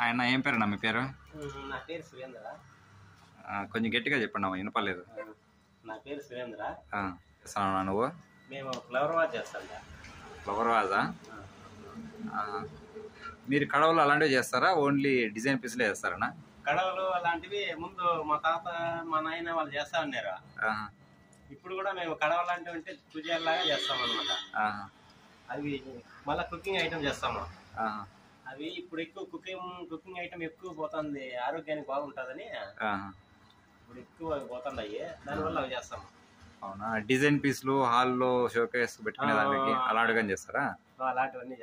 ఆయన ఏం పేరు మీ పేరు? నా పేరు సురేంద్ర. కొంచెం గట్టిగా చెప్పండి అమ్మ వినపలేదు నా పేరు సురేంద్ర. నువ్వు? మేము ఫ్లవర్ వాచ్ చేస్తాం ఫ్లవర్ వాజా? మీరు కడవలు అలాంటివి చేస్తారా? Only design పీస్లే చేస్తారనా? కడవలు అలాంటివి ముందు మా తాత మా నాయన వాళ్ళు చేస్తా ఉన్నారు. ఇప్పుడు కూడా మేము కడవ లాంటివి అంటే పూజలాగా చేస్తాం అనమాట అవి మళ్ళీ కుకింగ్ ఐటమ్ చేస్తాము. అవి ఇప్పుడు ఎక్కువ కుకింగ్ కుకింగ్ ఐటమ్ ఎక్కువ పోతుంది. ఆరోగ్యానికి బాగుంటుందని. ఇప్పుడు ఎక్కువ పోతున్నాయి. దానివల్ల అవి చేస్తాము. అవునా? డిజైన్ పీస్లు హాల్లో షోకేస్ పెట్టుకునే దానికి అలాంటిగా చేస్తారా? అలాంటివన్నీ చేస్తాం.